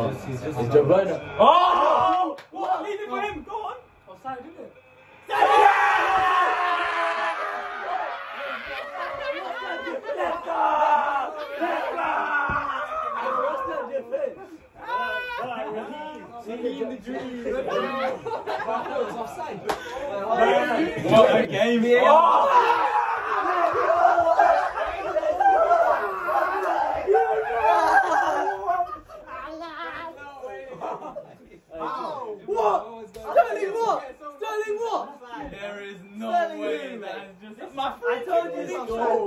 Oh, He's just- it's De Bruyne. Oh! What? Leave it for him. Go on. Oh, Offside, isn't it? What a game. Oh! What? Sterling what? Sterling what? There is no Sterling way that is just. It's my I told you offside.